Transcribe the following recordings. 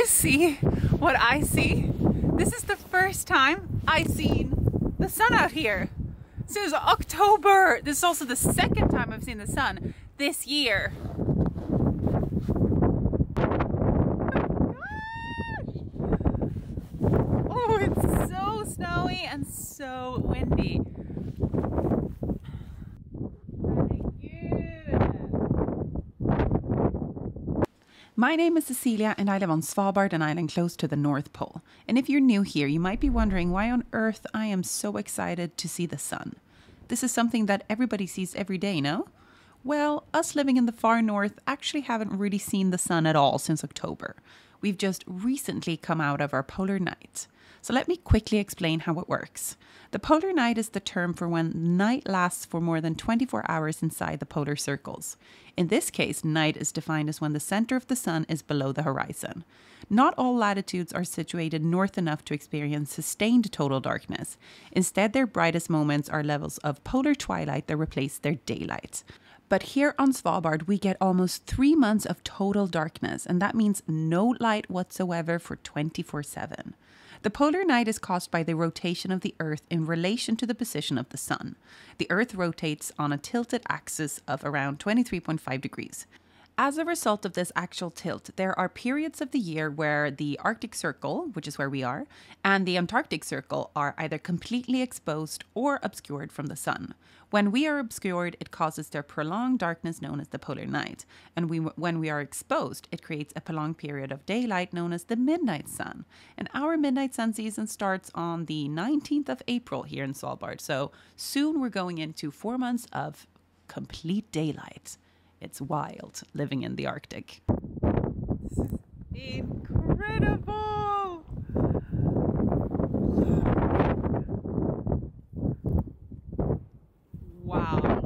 You see what I see? This is the first time I seen the sun out here since October. This is also the second time I've seen the sun this year. Oh, oh it's so snowy and so windy. My name is Cecilia and I live on Svalbard, an island close to the North Pole. And if you're new here, you might be wondering why on earth I am so excited to see the sun. This is something that everybody sees every day, no? Well, us living in the far north actually haven't really seen the sun at all since October. We've just recently come out of our polar night. So let me quickly explain how it works. The polar night is the term for when night lasts for more than 24 hours inside the polar circles. In this case, night is defined as when the center of the sun is below the horizon. Not all latitudes are situated north enough to experience sustained total darkness. Instead, their brightest moments are levels of polar twilight that replace their daylight. But here on Svalbard, we get almost three months of total darkness, and that means no light whatsoever for 24 7. The polar night is caused by the rotation of the Earth in relation to the position of the Sun. The Earth rotates on a tilted axis of around 23.5 degrees. As a result of this actual tilt, there are periods of the year where the Arctic Circle, which is where we are, and the Antarctic Circle are either completely exposed or obscured from the sun. When we are obscured, it causes their prolonged darkness known as the polar night, and we, when we are exposed, it creates a prolonged period of daylight known as the midnight sun. And our midnight sun season starts on the 19th of April here in Svalbard, so soon we're going into four months of complete daylight. It's wild living in the Arctic. Incredible! Wow.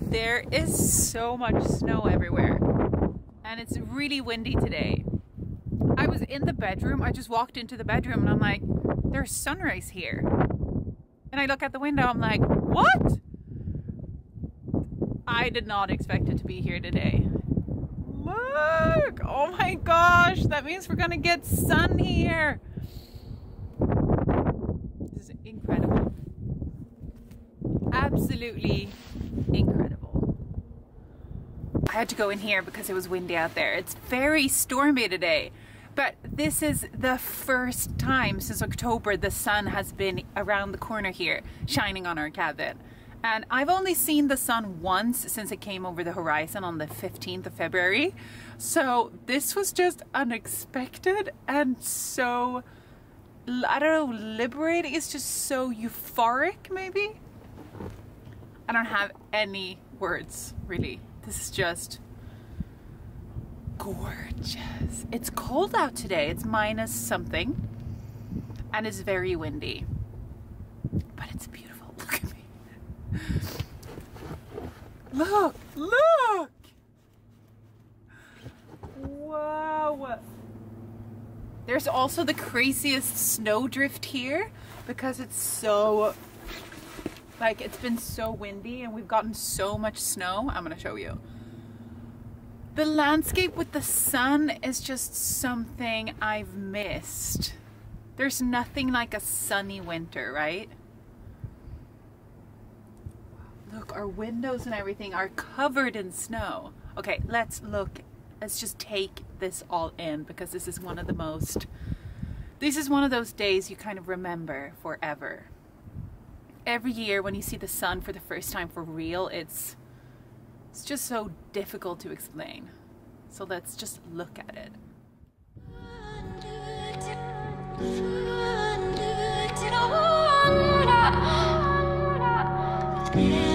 There is so much snow everywhere, and it's really windy today. Was in the bedroom. I just walked into the bedroom and I'm like, there's sunrise here. And I look at the window, I'm like, what? I did not expect it to be here today. Look! Oh my gosh, that means we're gonna get sun here. This is incredible. Absolutely incredible. I had to go in here because it was windy out there. It's very stormy today. But this is the first time since October the sun has been around the corner here, shining on our cabin. And I've only seen the sun once since it came over the horizon on the 15th of February. So this was just unexpected and so, I don't know, liberating. It's just so euphoric, maybe? I don't have any words, really. This is just gorgeous. It's cold out today. It's minus something and it's very windy. But it's beautiful. Look at me. Look, look. Wow. There's also the craziest snowdrift here because it's so like it's been so windy and we've gotten so much snow. I'm gonna show you. The landscape with the sun is just something I've missed. There's nothing like a sunny winter, right? Look, our windows and everything are covered in snow. Okay, let's look. Let's just take this all in because this is one of the most, this is one of those days you kind of remember forever. Every year when you see the sun for the first time for real, it's it's just so difficult to explain. So let's just look at it. Yeah.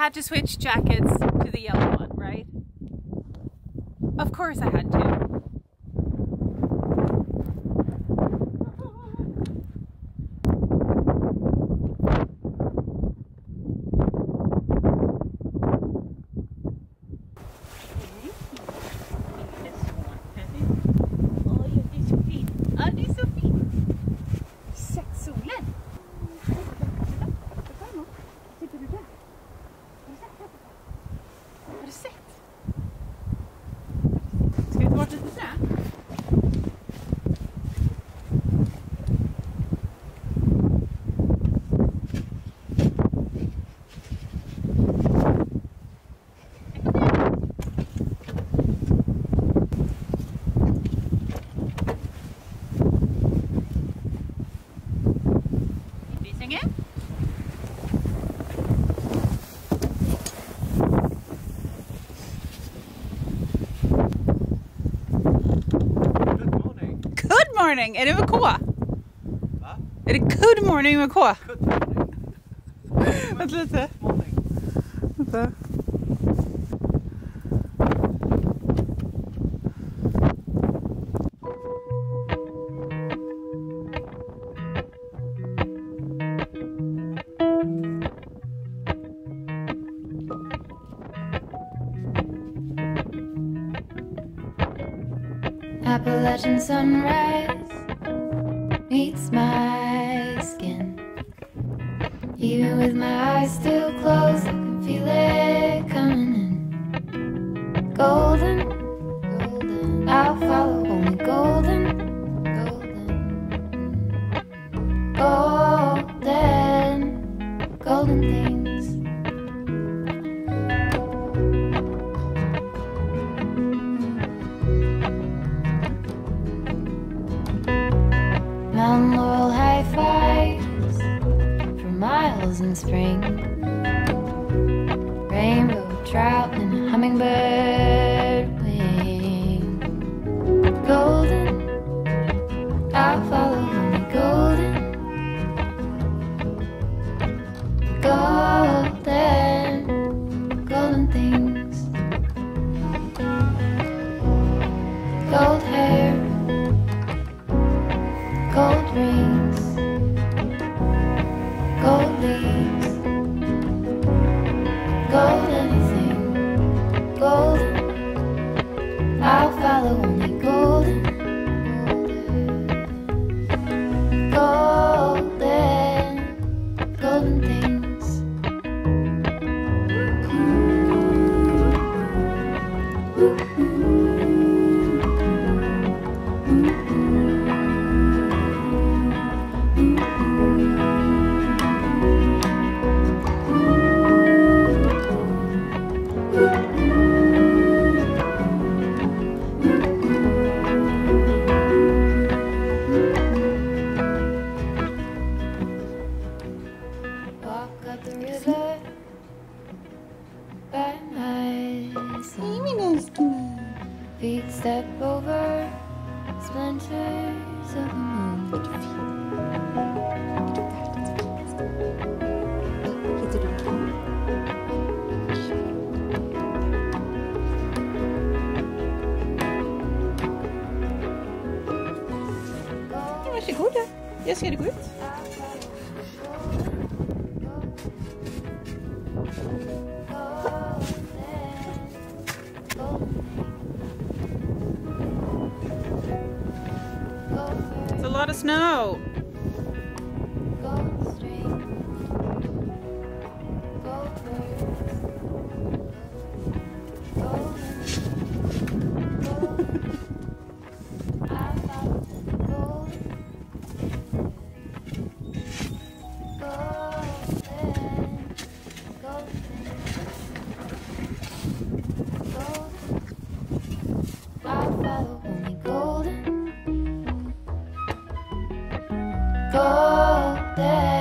Had to switch jackets to the yellow one, right? Of course I had to. Morning! Är det med K? Va? Är det good morning med K? Good morning. Vänta lite. morning. Vänta. Even with my eyes still closed, I can feel it coming in. Golden, golden, I'll follow only golden, golden, golden, the river by myself. Feet step over splinters of the moon. Varsågoda. Jag ser det gå ut. It's a lot of snow. go there.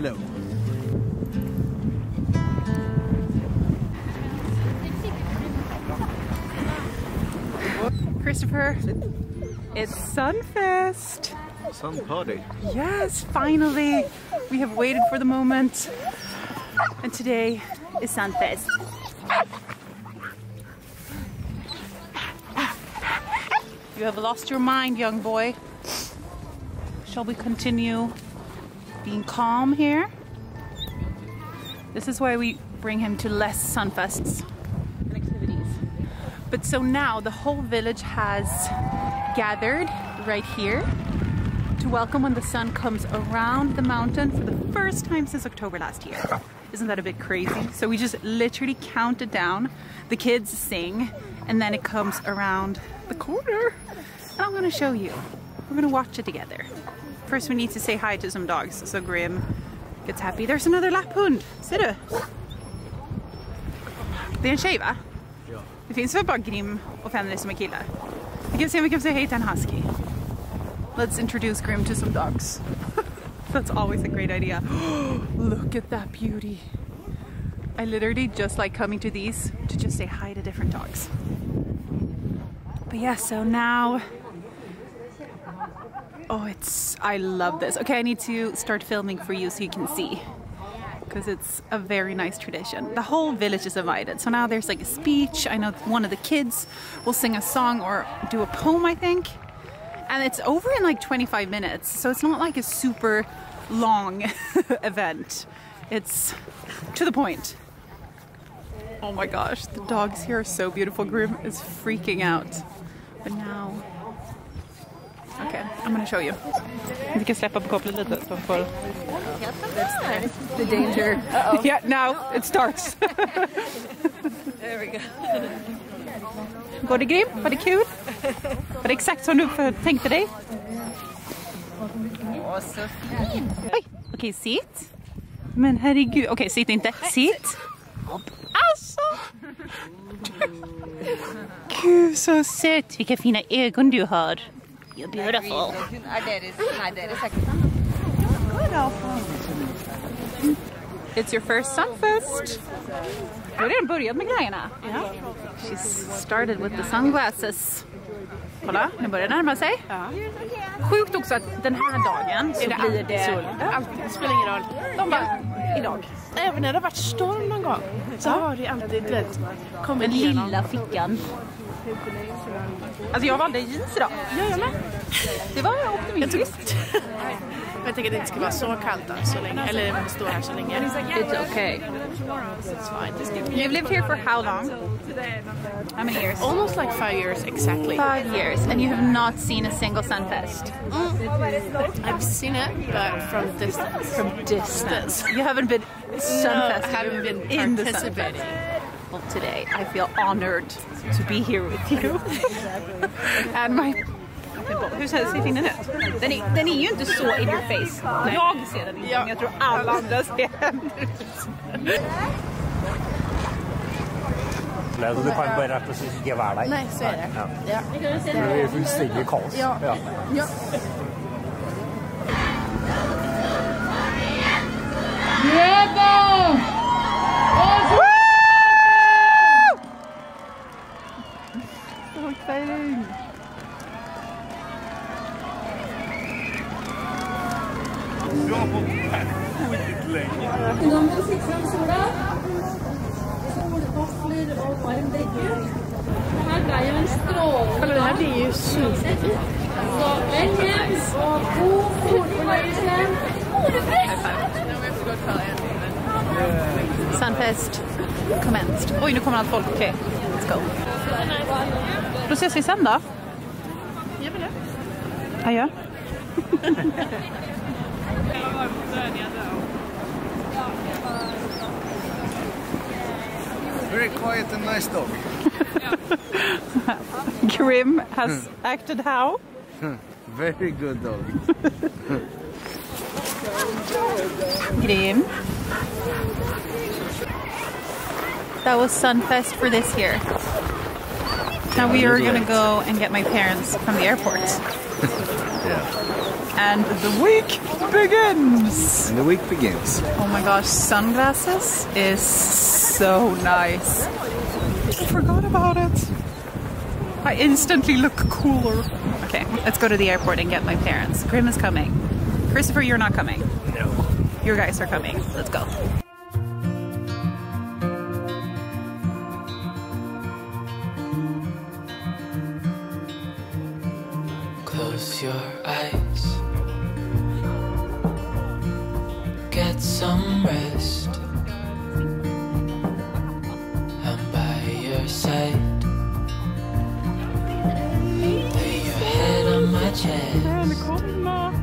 Hello. Christoffer, it's Sunfest. Sun party. Yes, finally. We have waited for the moment. And today is Sunfest. You have lost your mind, young boy. Shall we continue being calm here? This is why we bring him to less Sunfests and activities. But so now the whole village has gathered right here to welcome when the sun comes around the mountain for the first time since October last year. Isn't that a bit crazy? So we just literally count it down. The kids sing, and then it comes around the corner. And I'm gonna show you. We're gonna watch it together. First, we need to say hi to some dogs. So Grim gets happy. There's another lapphund. Ser du? Det är en tjej va? Ja. Det finns väl bara Grim och Fenris som är killar? Vi kan se om vi kan säga hej till en husky. Let's introduce Grim to some dogs. That's always a great idea. Look at that beauty. I literally just like coming to these to just say hi to different dogs. But yeah, so now. Oh, it's. I love this. Okay, I need to start filming for you so you can see. Because it's a very nice tradition. The whole village is invited. So now there's like a speech. I know one of the kids will sing a song or do a poem, I think and it's over in like 25 minutes so it's not like a super long event it's to the point oh my gosh the dogs here are so beautiful Groom is freaking out but now i'm gonna show you vi kan släppa på kopplet lite så får The danger. yeah now it starts There we go. går det grim var det kul var det exakt som du tänkte dig Åh, så fin. Oj, okej sitt. Men herregud, okej sitt inte. Sitt. Alltså! Gud så söt. Vilka fina ögon du har. You're beautiful. Ja, det är det. Det är det. It's your first sunfest. Du har redan börjat med grejerna. Ja. She started with the sunglasses. Kolla, nu börjar det närma sig. Sjukt också att den här dagen så blir det... Alltid, det spelar ingen roll. De bara, idag. Även när det har varit storm någon gång så har det alltid du vet, kommit Den lilla fickan. Alltså jag valde jeans idag. Ja, jag med. Det var optimistiskt. Jag tänker att det inte ska vara så kallt då, så länge. Eller stå här så länge. It's okay. It's fine. Just give You've lived here for how long? How many years? Almost like five years exactly. Five years, and you have not seen a single Sunfest I've seen it, but from distance. from distance. You haven't been Sunfest. I haven't been in the participating. Sunfest. Today I feel honored to be here with you. and my hur ser ser finnen ut? Den är, den är ju inte så in your face. Jag ser den inte, men jag tror alla andra ser den ut. Leder du kan bare rett og slett ikke være der. Nej, så är det. Ja. Det blir fullstendig kaos. Ja. Ja. so exciting! Jag har fått skitlänge. De är sittramsora, solvåfflor och varmdäggdjur. Det här är ju en strål. Det här är ju superfint. Så välj hem och god fortnöjelse. Sunfest commenced. Oj, nu kommer allt folk. Okej, okay. let's go. Då ses vi sen då. Gör vi det? Adjö. Very quiet and nice dog. Grim has hmm. acted how? Hmm. Very good dog. Grim. That was Sunfest for this year. Now we are gonna go and get my parents from the airport. Yeah. And the week begins. And the week begins. Oh my gosh, sunglasses is so nice. I forgot about it. I instantly look cooler. Okay, let's go to the airport and get my parents. Grim is coming. Christoffer, you're not coming. No. Your guys are coming. Let's go. On my